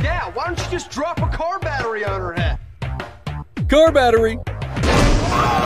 Yeah, why don't you just drop a car battery on her head? Car battery.